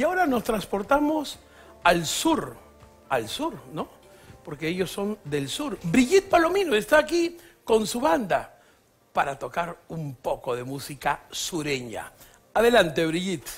Y ahora nos transportamos al sur, al sur, ¿no? Porque ellos son del sur. Brigitte Palomino está aquí con su banda para tocar un poco de música sureña. Adelante, Brigitte.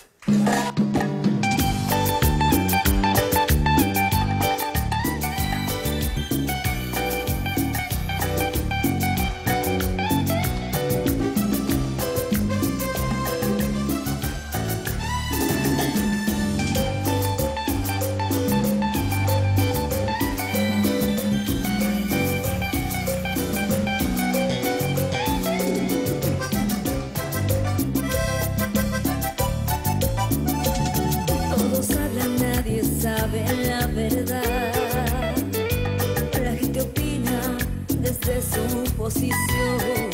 La gente opina desde su posición.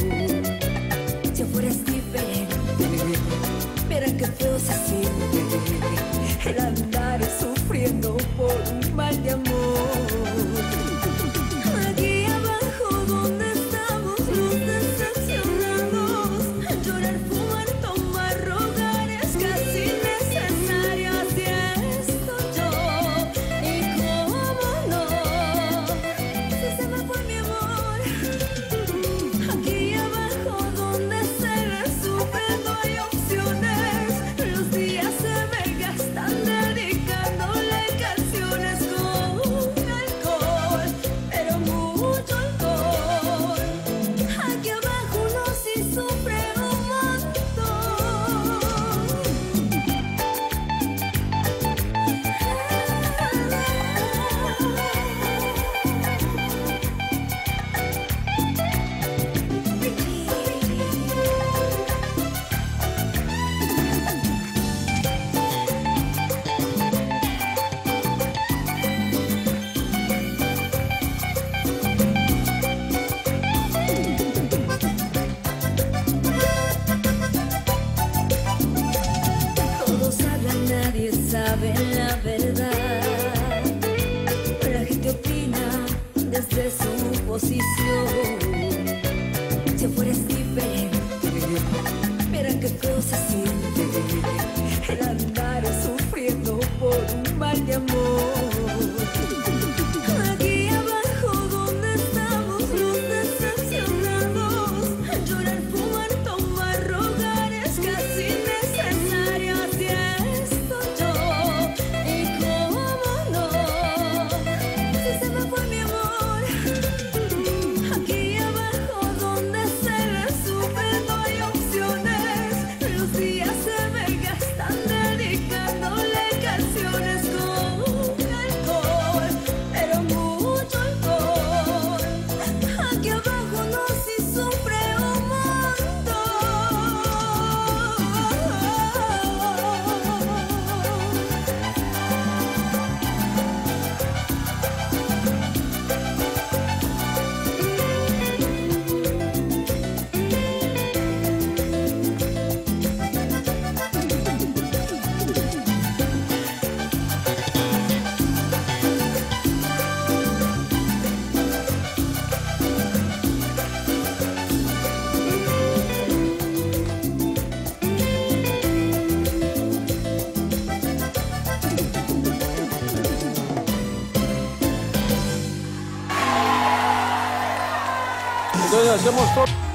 Olha, demonstrou.